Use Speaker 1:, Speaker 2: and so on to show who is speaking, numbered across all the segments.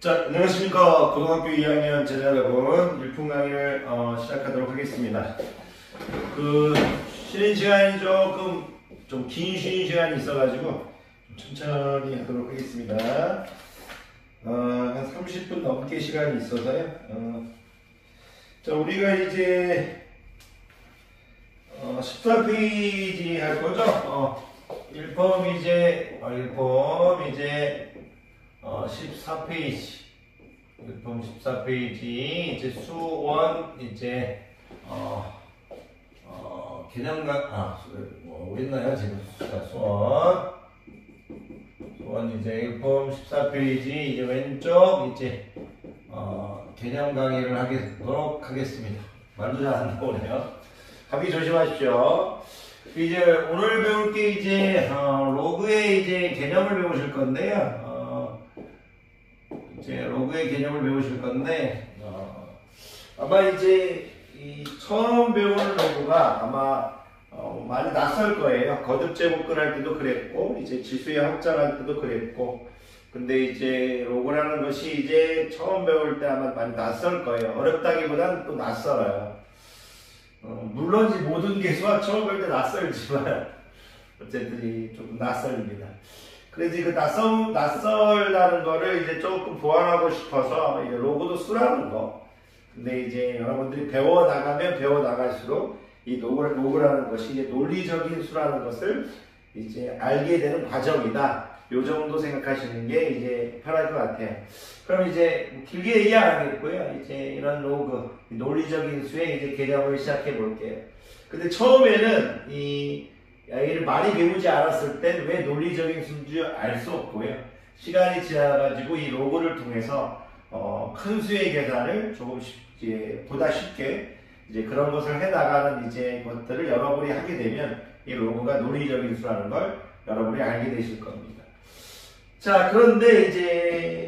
Speaker 1: 자, 안녕하십니까. 고등학교 2학년 제자 여러분. 일품 강의를 어, 시작하도록 하겠습니다. 그, 쉬는 시간이 조금, 좀 긴 쉬는 시간이 있어가지고, 좀 천천히 하도록 하겠습니다. 어, 한 30분 넘게 시간이 있어서요. 어, 자, 우리가 이제, 어, 14페이지 할 거죠? 어, 1범 이제, 어, 1범 이제, 어, 14페이지. 1품 14페이지. 이제 수원, 이제, 어, 어, 개념가, 아, 뭐, 있나요? 지금. 자, 수원. 수원 이제 1품 14페이지. 이제 왼쪽, 이제, 어, 개념 강의를 하도록 하겠습니다. 말도 잘 안 나오네요. 감기 조심하십시오. 이제 오늘 배울 게 이제 어, 로그의 이제 개념을 배우실 건데요. 어, 이제 로그의 개념을 배우실 건데 어, 아마 이제 이 처음 배우는 로그가 아마 어, 많이 낯설 거예요. 거듭 제곱근 할 때도 그랬고 이제 지수의 확장할 때도 그랬고 근데 이제 로그라는 것이 이제 처음 배울 때 아마 많이 낯설 거예요. 어렵다기보다는 또 낯설어요. 어, 물론 이 모든 게 수학 처음 배울 때 낯설지만 어쨌든 좀 낯설입니다. 그래서 그 낯설, 낯설다는 거를 이제 조금 보완하고 싶어서 이제 로고도 수라는 거. 근데 이제 여러분들이 배워 나가면 배워 나갈수록 이 로고, 로고라는 것이 이제 논리적인 수라는 것을 이제 알게 되는 과정이다. 요 정도 생각하시는 게 이제 편할 것 같아요. 그럼 이제 뭐 길게 얘기 안 하겠고요. 이제 이런 로그, 논리적인 수의 이제 개념을 시작해 볼게요. 근데 처음에는 이 이를 많이 배우지 않았을 땐 왜 논리적인 수인지 알 수 없고요. 시간이 지나가지고 이 로고를 통해서 어, 큰 수의 계산을 조금씩 이제 보다 쉽게 이제 그런 것을 해 나가는 이제 것들을 여러분이 하게 되면 이 로고가 논리적인 수라는 걸 여러분이 알게 되실 겁니다. 자, 그런데 이제 어,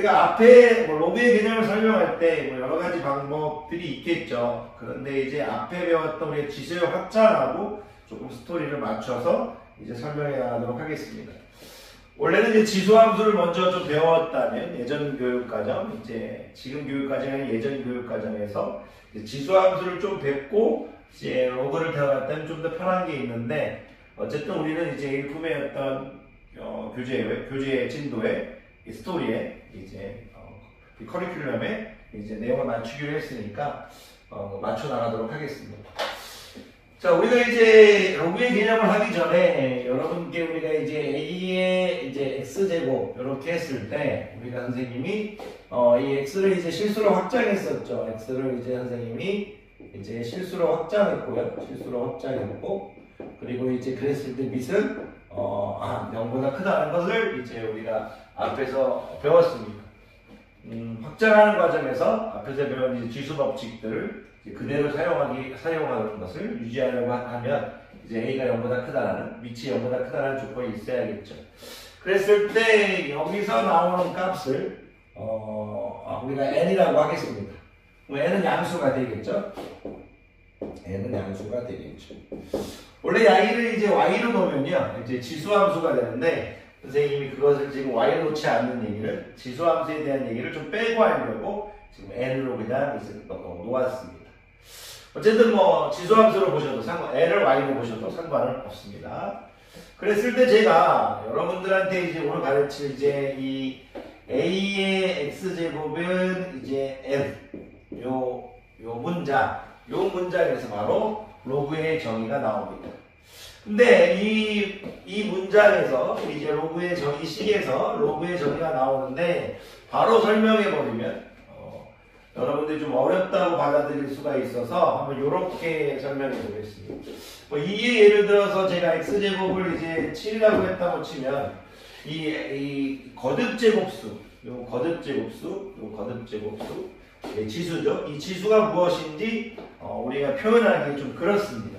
Speaker 1: 우리가 앞에 뭐 로그의 개념을 설명할 때 뭐 여러 가지 방법들이 있겠죠. 그런데 이제 앞에 배웠던 우리 지수의 확장하고 조금 스토리를 맞춰서 이제 설명해 나가도록 하겠습니다. 원래는 이제 지수 함수를 먼저 좀 배웠다면 예전 교육 과정, 이제 지금 교육 과정은 예전 교육 과정에서 지수 함수를 좀 뵙고 이제 로그를 배워갔다면 좀 더 편한 게 있는데 어쨌든 우리는 이제 일품의 어떤 어, 교재 교재 진도에 스토리에 이제 어, 커리큘럼에 이제 내용을 맞추기로 했으니까 어, 맞춰 나가도록 하겠습니다. 자, 우리가 이제 로그의 개념을 하기 전에 여러분께 우리가 이제 A의 이제 X제곱 이렇게 했을 때 우리가 선생님이 어, 이 X를 이제 실수로 확장했었죠. X를 이제 선생님이 이제 실수로 확장했고요. 실수로 확장했고 그리고 이제 그랬을 때 밑은 어, 아, 0보다 크다는 것을 이제 우리가 앞에서 배웠습니다. 음, 확장하는 과정에서 앞에서 배운 이제 지수 법칙들을 그대로 사용하기, 사용하는 것을 유지하려고 하면 이제 A가 0보다 크다라는, 위치 0보다 크다라는 조건이 있어야겠죠. 그랬을 때 여기서 나오는 값을, 어, 아, 우리가 N이라고 하겠습니다. N은 양수가 되겠죠? N은 양수가 되겠죠. 원래 Y를 이제 Y로 놓으면요, 이제 지수함수가 되는데, 선생님이 그것을 지금 Y로 놓지 않는 얘기를, 지수함수에 대한 얘기를 좀 빼고 하려고 지금 N으로 그냥 놓았습니다. 어쨌든 뭐 지수함수로 보셔도 상관, L을 Y로 보셔도 상관은 없습니다. 그랬을 때 제가 여러분들한테 이제 오늘 가르칠 이제 이 A의 X제곱은 이제 N 요, 요 문장 요 문장에서 바로 로그의 정의가 나옵니다. 근데 이, 이 문장에서 이제 로그의 정의 식에서 로그의 정의가 나오는데 바로 설명해 버리면 여러분들이 좀 어렵다고 받아들일 수가 있어서 한번 이렇게 설명해 보겠습니다. 뭐 이게 예를 들어서 제가 x제곱을 이제 7이라고 했다고 치면 이, 이 거듭 제곱수, 요 거듭 제곱수, 요 거듭 제곱수, 예, 지수죠. 이 지수가 무엇인지 어, 우리가 표현하기 좀 그렇습니다.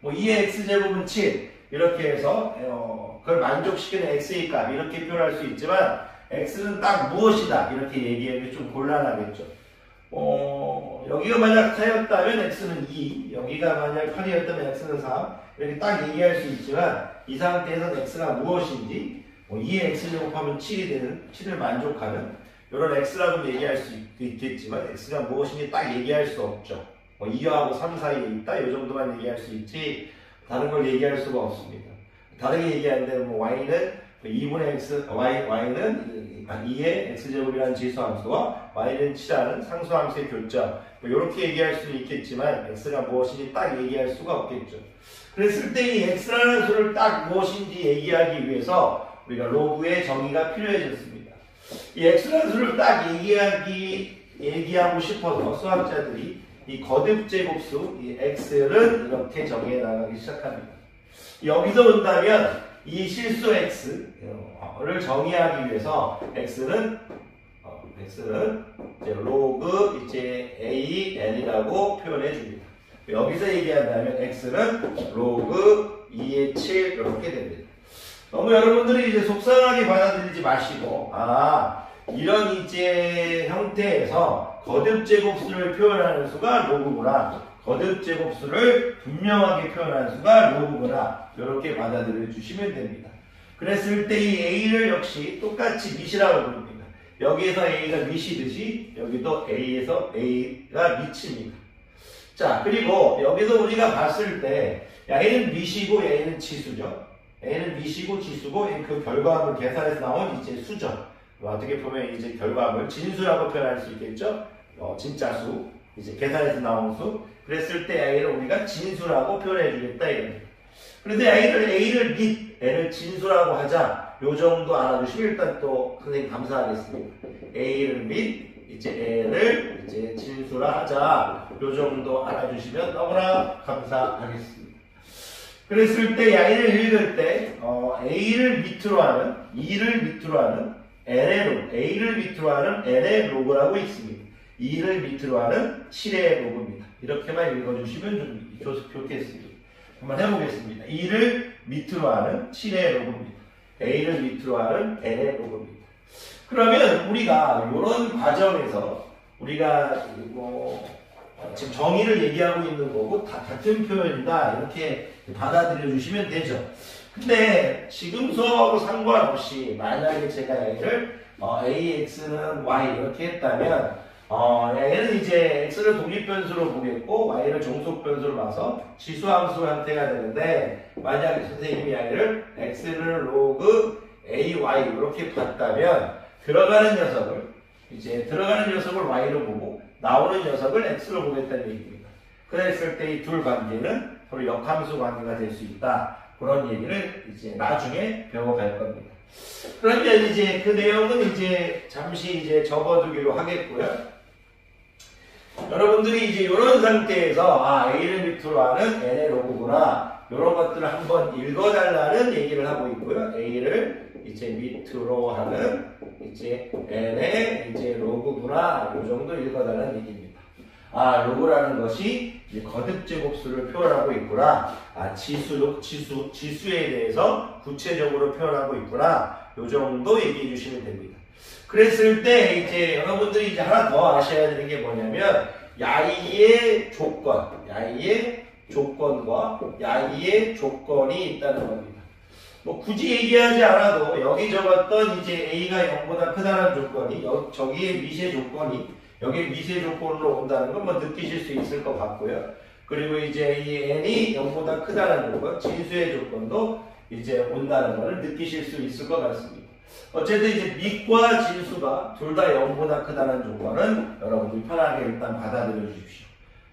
Speaker 1: 뭐 2의 x제곱은 7 이렇게 해서 어, 그걸 만족시키는 x의 값 이렇게 표현할 수 있지만 x는 딱 무엇이다 이렇게 얘기하기 좀 곤란하겠죠. 어, 여기가 만약 4였다면 x는 2, 여기가 만약 8이었다면 x는 3 이렇게 딱 얘기할 수 있지만 이 상태에서 x가 무엇인지 뭐 2의 x 제곱하면 7이 되는 7을 만족하는 이런 x라고 얘기할 수 있, 겠지만 x가 무엇인지 딱 얘기할 수 없죠. 뭐 2하고 3 사이에 있다 이 정도만 얘기할 수 있지 다른 걸 얘기할 수가 없습니다. 다르게 얘기하는데 뭐 y는 2분의 x, y, y는 2의 x제곱이라는 지수함수와 y는 7라는 상수함수의 교점 뭐 이렇게 얘기할 수는 있겠지만 x가 무엇인지 딱 얘기할 수가 없겠죠. 그랬을 때 이 x라는 수를 딱 무엇인지 얘기하기 위해서 우리가 로그의 정의가 필요해졌습니다. 이 x라는 수를 딱 얘기하기 얘기하고 싶어서 수학자들이 이 거듭 제곱수 이 x를 이렇게 정의해 나가기 시작합니다. 여기서 본다면 이 실수 x를 정의하기 위해서 x는 어, x는 이제 로그 이제 a n이라고 표현해 줍니다. 여기서 얘기한다면 x는 로그 2의 7 이렇게 됩니다. 너무 여러분들이 이제 속상하게 받아들이지 마시고 아 이런 이제 형태에서 거듭 제곱수를 표현하는 수가 로그구나 거듭 제곱수를 분명하게 표현하는 수가 로그구나 이렇게 받아들여 주시면 됩니다. 그랬을 때 이 a를 역시 똑같이 밑이라고 부릅니다. 여기에서 a가 밑이듯이 여기도 a에서 a가 밑입니다. 자, 그리고 여기서 우리가 봤을 때 A는 미시고 A는 지수죠. A는 미시고 지수고 그 결과물을 계산해서 나온 이제 수죠. 어떻게 보면 이제 결과물 진수라고 표현할 수 있겠죠. 어, 진짜 수, 이제 계산해서 나온 수. 그랬을 때 A를 우리가 진수라고 표현해 주겠다 이겁니다. 그런데 A를 A를 밑, N을 진수라고 하자. 요 정도 알아주시면 일단 또 선생님 감사하겠습니다. A를 밑, 이제 L을 이제 진수라 하자. 요 정도 알아주시면 너무나 감사하겠습니다. 그랬을 때 A를 읽을 때 어, A를 밑으로 하는 2를 밑으로 하는 L의 로그, A를 밑으로 하는 L의 로그라고 있습니다. 2를 밑으로 하는 7의 로그입니다. 이렇게만 읽어주시면 좋, 좋겠습니다. 한번 해보겠습니다. 2를 밑으로 하는 7의 로그입니다. A를 밑으로 하는 L의 로그입니다. 그러면 우리가 이런 과정에서 우리가 뭐 지금 정의를 얘기하고 있는 거고 다 같은 표현이다 이렇게 받아들여 주시면 되죠. 근데 지금 수업하고 상관없이 만약에 제가 얘를 어, AX는 Y 이렇게 했다면 어, 얘는 이제 X를 독립변수로 보겠고 Y를 종속변수로 봐서 지수함수 형태가 되는데 만약에 선생님이 얘를 X를 로그 AY 이렇게 봤다면 들어가는 녀석을 이제 들어가는 녀석을 y로 보고 나오는 녀석을 x로 보겠다는 얘기입니다. 그랬을 때 이 둘 관계는 서로 역함수 관계가 될 수 있다. 그런 얘기를 이제 나중에 배워갈 겁니다. 그러면 이제 그 내용은 이제 잠시 이제 접어두기로 하겠고요. 여러분들이 이제 이런 상태에서 아 A를 밑으로 하는 N의 로그구나 이런 것들을 한번 읽어달라는 얘기를 하고 있고요. A를 이제 밑으로 하는 이제 n의 이제 로그구나 이 정도 읽어달라는 얘기입니다. 아 로그라는 것이 거듭 제곱수를 표현하고 있구나. 아 지수 지수 지수에 대해서 구체적으로 표현하고 있구나. 이 정도 얘기해 주시면 됩니다. 그랬을 때 이제 여러분들이 이제 하나 더 아셔야 되는 게 뭐냐면 야이의 조건, 야이의 조건과 야이의 조건이 있다는 겁니다. 뭐 굳이 얘기하지 않아도 여기 적었던 이제 A가 0보다 크다는 조건이 여, 저기에 미세 조건이 여기 미세 조건으로 온다는 건 뭐 느끼실 수 있을 것 같고요. 그리고 이제 이 n이 0보다 크다는 조건, 진수의 조건도 이제 온다는 것을 느끼실 수 있을 것 같습니다. 어쨌든 이제 밑과 진수가 둘 다 0보다 크다는 조건은 여러분들이 편하게 일단 받아들여 주십시오.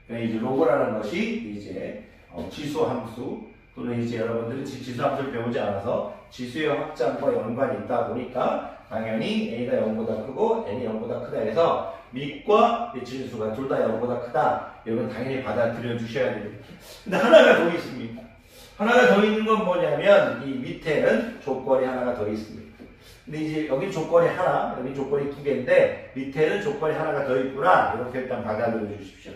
Speaker 1: 그러니까 이제 로그라는 것이 이제 어, 지수 함수 또는 이제 여러분들이 지수 함수를 배우지 않아서 지수의 확장과 연관이 있다 보니까 당연히 a가 0보다 크고 n이 0보다 크다 해서 밑과 진수가 둘 다 0보다 크다 이건 당연히 받아들여 주셔야 됩니다. 근데 하나가 더 있습니다. 하나가 더 있는 건 뭐냐면 이 밑에는 조건이 하나가 더 있습니다. 근데 이제 여기 조건이 하나, 여기 조건이 두 개인데 밑에는 조건이 하나가 더 있구나 이렇게 일단 받아들여 주십시오.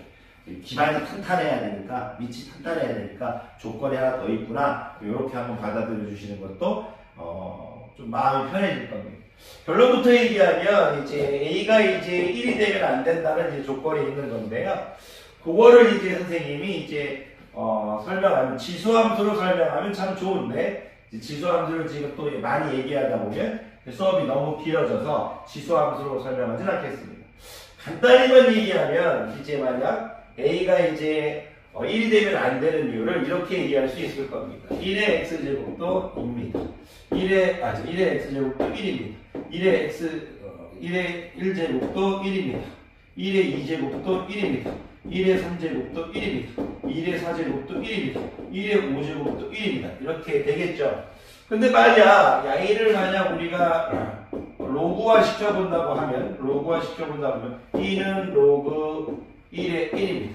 Speaker 1: 기반이 탄탄해야 되니까 밑이 탄탄해야 되니까 조건이 하나 더 있구나 이렇게 한번 받아들여 주시는 것도 어, 좀 마음이 편해질 겁니다. 결론부터 얘기하면 이제 A가 이제 1이 되면 안 된다는 이제 조건이 있는 건데요. 그거를 이제 선생님이 이제 어, 설명하면 지수함수로 설명하면 참 좋은데 지수함수를 지금 또 많이 얘기하다 보면 수업이 너무 길어져서 지수함수로 설명하진 않겠습니다. 간단히만 얘기하면 이제 만약 A가 이제 1이 어, 되면 안 되는 이유를 이렇게 얘기할 수 있을 겁니다. 1의 x제곱도 2입니다. 1의, 아, 1의 x제곱도 1입니다. 1의 x, 1의 1제곱도 1입니다. 1의 2제곱도 1입니다. 1의 3제곱도 1입니다. 1의 4제곱도 1입니다. 1의 5제곱도 1입니다. 이렇게 되겠죠. 근데 만약 양의를 만약 우리가 로그화 시켜본다고 하면 로그화 시켜본다고 하면 2는 로그 1의 1입니다.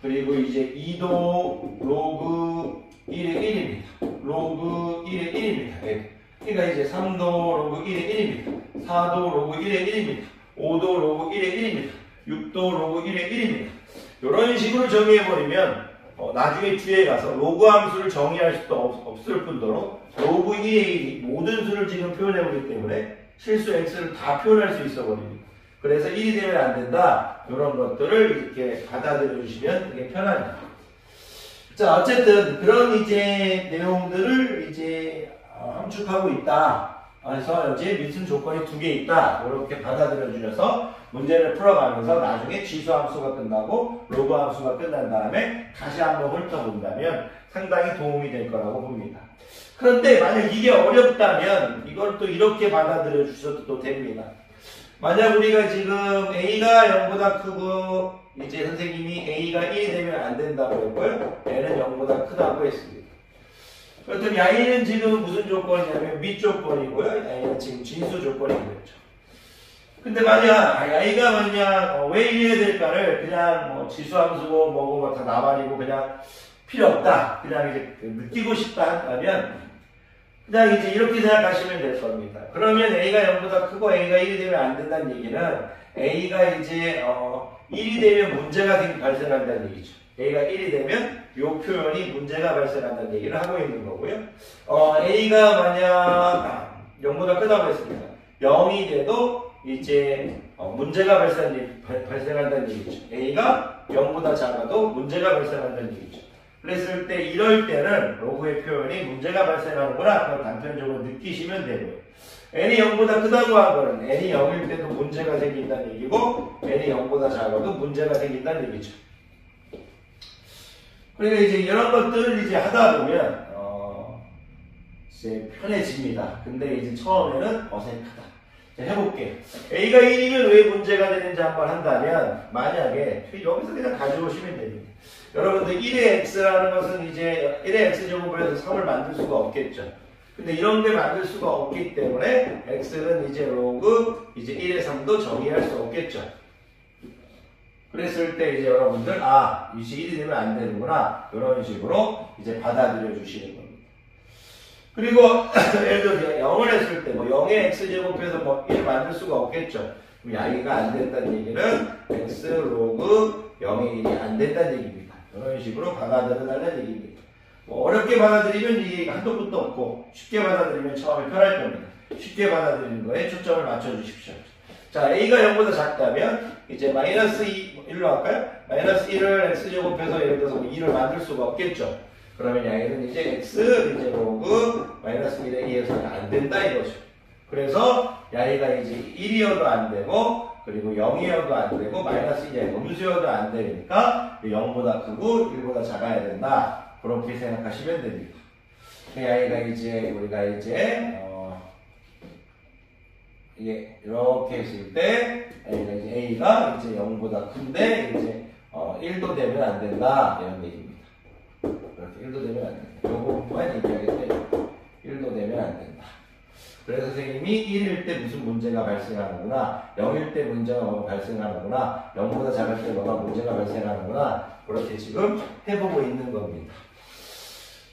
Speaker 1: 그리고 이제 2도 로그 1의 1입니다. 로그 1의 1입니다. 네. 그러니까 이제 3도 로그 1의 1입니다. 4도 로그 1의 1입니다. 5도 로그 1의 1입니다. 6도 로그 1의 1입니다. 이런 식으로 정의해버리면 어, 나중에 뒤에 가서 로그 함수를 정의할 수도 없, 을 뿐더러 로그 1의 1이 모든 수를 지금 표현해보기 때문에 실수 x를 다 표현할 수 있어 버립니다. 그래서 1이 되면 안 된다. 이런 것들을 이렇게 받아들여 주시면 되게 편합니다. 자, 어쨌든 그런 이제 내용들을 이제 어, 함축하고 있다. 그래서 이제 미순 조건이 두 개 있다. 이렇게 받아들여 주셔서 문제를 풀어가면서 나중에 지수 함수가 끝나고 로그 함수가 끝난 다음에 다시 한번 훑어본다면 상당히 도움이 될 거라고 봅니다. 그런데 만약 이게 어렵다면 이걸 또 이렇게 받아들여 주셔도 또 됩니다. 만약 우리가 지금 A가 0보다 크고 이제 선생님이 A가 1이 되면 안 된다고 했고요. N은 0보다 크다고 했습니다. 그렇다면 양이는 지금 무슨 조건이냐면 밑조건이고요. 양이는 지금 진수 조건이겠죠. 근데 만약 A가 만약 어, 왜 이래야 될까를 그냥 뭐 지수함수고 뭐고 뭐 다 나발이고 그냥 필요 없다. 그냥 이제 느끼고 싶다 한다면 그냥 이제 이렇게 생각하시면 될 겁니다. 그러면 A가 0보다 크고 A가 1이 되면 안 된다는 얘기는 A가 이제 어 1이 되면 문제가 발생한다는 얘기죠. A가 1이 되면 이 표현이 문제가 발생한다는 얘기를 하고 있는 거고요. 어, A가 만약 0보다 크다고 했습니다. 0이 돼도 이제 어, 문제가 발생, 발생한다는 얘기죠. A가 0보다 작아도 문제가 발생한다는 얘기죠. 그랬을 때 이럴 때는 로그의 표현이 문제가 발생하는구나 그걸 단편적으로 느끼시면 되고요. n이 0보다 크다고 한 거는 n이 0일 때도 문제가 생긴다는 얘기고 n이 0보다 작아도 문제가 생긴다는 얘기죠. 그러니까 이제 이런 것들을 이제 하다 보면 어 이제 편해집니다. 근데 이제 처음에는 어색하다. 자, 해볼게. A가 1이면 왜 문제가 되는지 한번 한다면 만약에 여기서 그냥 가져오시면 됩니다. 여러분들 1의 x라는 것은 이제 1의 x제곱을 해서 3을 만들 수가 없겠죠. 근데 이런 게 만들 수가 없기 때문에 x는 이제 로그 이제 1의 3도 정의할 수 없겠죠. 그랬을 때 이제 여러분들 아 이시 1이 되면 안 되는구나 이런 식으로 이제 받아들여 주시는 겁니다. 그리고 예를 들어 0을 했을 때 뭐 0의 x제곱해서 뭐 1을 만들 수가 없겠죠. 그럼 야기가 안 된다는 얘기는 x 로그 0의 1이 안 된다는 얘기입니다. 이런 식으로 받아들여달라는 얘기입니다. 뭐 어렵게 받아들이면 이게 한도 끝도 없고 쉽게 받아들이면 처음에 편할 겁니다. 쉽게 받아들이는 거에 초점을 맞춰주십시오. 자, A가 0보다 작다면 이제 마이너스 2, 1로 할까요? 마이너스 1을 X제곱해서 예를 들어서 2를 뭐 만들 수가 없겠죠. 그러면 양에는 이제 X, 로그, 마이너스 1에 의해서는 안 된다 이거죠. 그래서 야이가 이제 1이어도 안 되고 그리고 0이어도 안 되고 마이너스 1이 음수여도 안 되니까 0보다 크고 1보다 작아야 된다. 그렇게 생각하시면 됩니다. 그 아이가 이제 우리가 이제 어 이게 이렇게 했을 때 A가 이제 A가 이제 0보다 큰데 이제 어 1도 되면 안 된다 이런 얘기입니다. 이렇게 1도 되면 안 된다. 요거만 얘기하겠대요. 1도 되면 안 된다. 그래서 선생님이 1일 때 무슨 문제가 발생하는구나, 0일 때 문제가 발생하는구나, 0보다 작을 때 뭐가 문제가 발생하는구나, 그렇게 지금 해보고 있는 겁니다.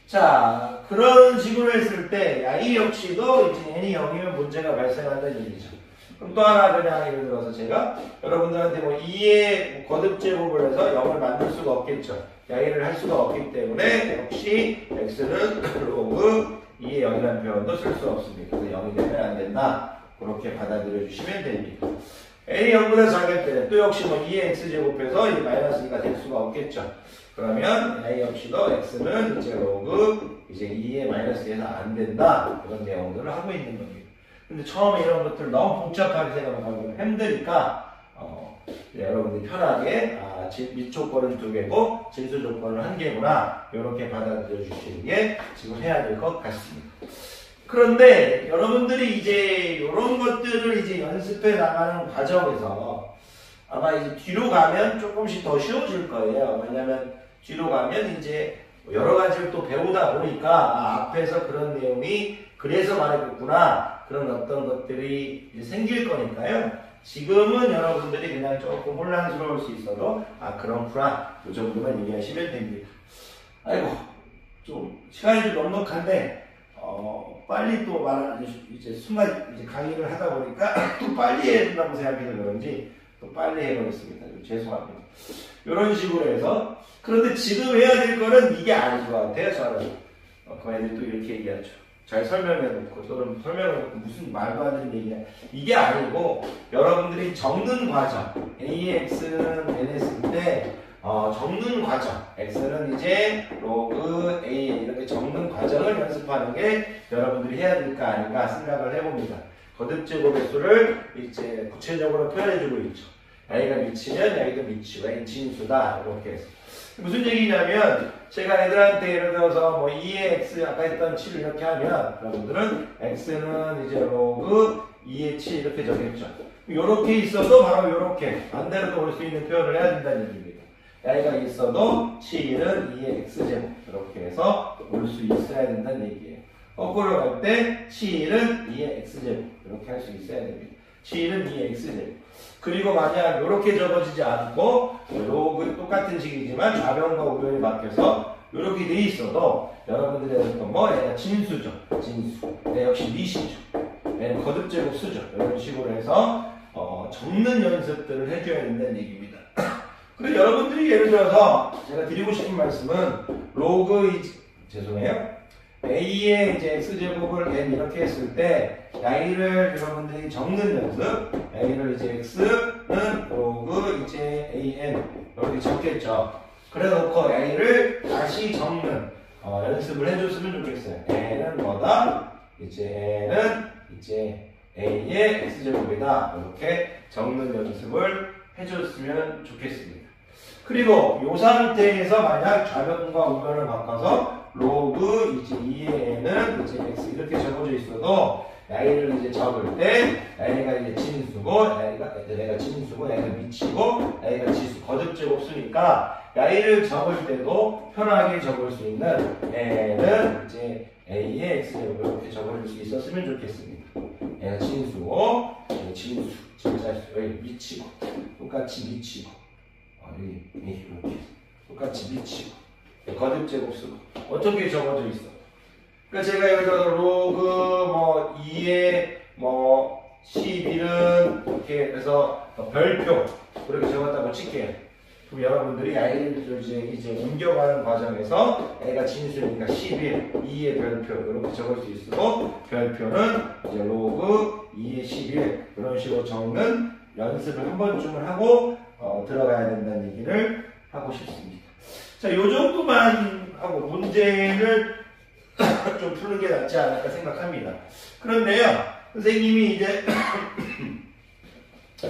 Speaker 1: 자, 그런 식으로 했을 때, 야, 이 역시도 이제 n이 0이면 문제가 발생한다는 얘기죠. 그럼 또 하나 그냥 예를 들어서 제가 여러분들한테 뭐 2의 거듭 제곱을 해서 0을 만들 수가 없겠죠. 야기를 할 수가 없기 때문에 역시 x는 로그 2의 0이라는 표현도 쓸 수 없습니다. 그래서 0이 되면 안 된다. 그렇게 받아들여 주시면 됩니다. a 0보다 작을 때는 또 역시 뭐 2의 x제곱해서 이 마이너스 2가 될 수가 없겠죠. 그러면 y 역시도 x는 이제 로그 이제 2의 마이너스 1에서 안 된다. 그런 내용들을 하고 있는 겁니다. 근데 처음에 이런 것들 너무 복잡하게 생각하고 힘드니까 어, 네, 여러분들이 편하게 아, 밑 조건은 두 개고 진수 조건은 한 개구나 이렇게 받아들여 주시는 게 지금 해야 될 것 같습니다. 그런데 여러분들이 이제 이런 것들을 이제 연습해 나가는 과정에서 아마 이제 뒤로 가면 조금씩 더 쉬워질 거예요. 왜냐면 뒤로 가면 이제 여러 가지를 또 배우다 보니까 아, 앞에서 그런 내용이 그래서 말했구나 그런 어떤 것들이 생길 거니까요. 지금은 여러분들이 그냥 조금 혼란스러울 수 있어도 아 그렇구나 이 정도만 이해하시면 됩니다. 아이고 좀 시간이 좀 넉넉한데 어, 빨리 또 말, 이제 순간 이제 강의를 하다 보니까 또 빨리 해야 된다고 생각해서 그런지 또 빨리 해버렸습니다. 죄송합니다. 이런 식으로 해서 그런데 지금 해야 될 거는 이게 아닌 것 같아요. 저는 어, 그 애들이 또 이렇게 얘기하죠. 잘 설명해놓고 또는 설명해놓고 무슨 말도 안 되는 얘기냐 이게 아니고 여러분들이 적는 과정 AX는 NS인데 어, 적는 과정 x는 이제 로그 a 이렇게 적는 과정을 연습하는 게 여러분들이 해야 될까 아닌가 생각을 해봅니다. 거듭제곱의 수를 이제 구체적으로 표현해주고 있죠. A가 미치면 여기도 미치고 a 진수다 이렇게 해서 무슨 얘기냐면 제가 애들한테 예를 들어서 뭐 2의 x 아까 했던 7 이렇게 하면 여러분들은 x는 이제 로그 2의 7 이렇게 적겠죠. 이렇게 있어도 바로 이렇게 반대로 올수 있는 표현을 해야 된다는 얘기입니다. y가 있어도 7은 2의 x제곱 이렇게 해서 올 수 있어야 된다는 얘기예요. 거꾸로 갈 때 7은 2의 x제곱 이렇게 할 수 있어야 됩니다. 7은 2의 x제곱 그리고 만약 이렇게 적어지지 않고 로그 똑같은 식이지만 좌변과 우변이 바뀌어서 이렇게 돼 있어도 여러분들의 어떤 뭐 얘가 진수죠. 진수. 얘 역시 미시죠. 얘는 거듭제곱 수죠. 이런 식으로 해서 어, 적는 연습들을 해줘야 된다는 얘기입니다. 그리고 여러분들이 예를 들어서 제가 드리고 싶은 말씀은 로그 죄송해요. a의 이제 x제곱을 n 이렇게 했을 때 y를 여러분들이 적는 연습 y를 이제 x는 로그 이제 an 이렇게 적겠죠. 그래 놓고 a를 다시 적는 어, 연습을 해줬으면 좋겠어요. n은 뭐다? 이제 n은 이제 a의 x제곱이다. 이렇게 적는 연습을 해줬으면 좋겠습니다. 그리고 이 상태에서 만약 좌변과 우변을 바꿔서 로그 이제 2에는 이제 x 이렇게 적어져 있어도 y를 이제 적을 때 y가 이제 진수고 y가 내가 진수고 y가 미치고 y가 지수 거듭제곱 수니까 y를 적을 때도 편하게 적을 수 있는 n은 이제 a의 x제곱 이렇게 적어줄 수 있었으면 좋겠습니다. 얘가 진수고 진수 진짜수 여기 미치고 똑같이 미치고. 어, 여기 이렇게. 똑같이 미치고. 거듭제곱 쓰고. 어떻게 적어져 있어? 그러니까 제가 여기다 로그 뭐 2에 뭐 11은 이렇게 해서 별표 그렇게 적었다고 칠게요. 그럼 여러분들이 아이를 이제 이제 옮겨가는 과정에서 애가 진수니까 11, 2의 별표 이렇게 적을 수 있고 별표는 이제 로그 2의 11 이런 식으로 적는 연습을 한 번쯤은 하고 어, 들어가야 된다는 얘기를 하고 싶습니다. 자, 요 정도만 하고 문제를 좀 푸는 게 낫지 않을까 생각합니다. 그런데요, 선생님이 이제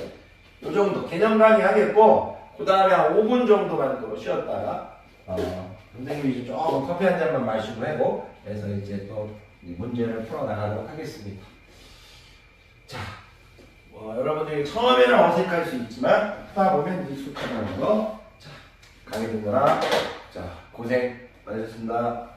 Speaker 1: 요 정도 개념 강의 하겠고, 그 다음에 한 5분 정도만 또 쉬었다가, 어, 선생님이 조금 커피 한 잔만 마시고 하고, 그래서 이제 또 문제를 풀어나가도록 하겠습니다. 자, 뭐, 여러분들이 처음에는 어색할 수 있지만, 하다 보면 익숙하다는 거. 자, 강의 듣느라 자 고생 많으셨습니다.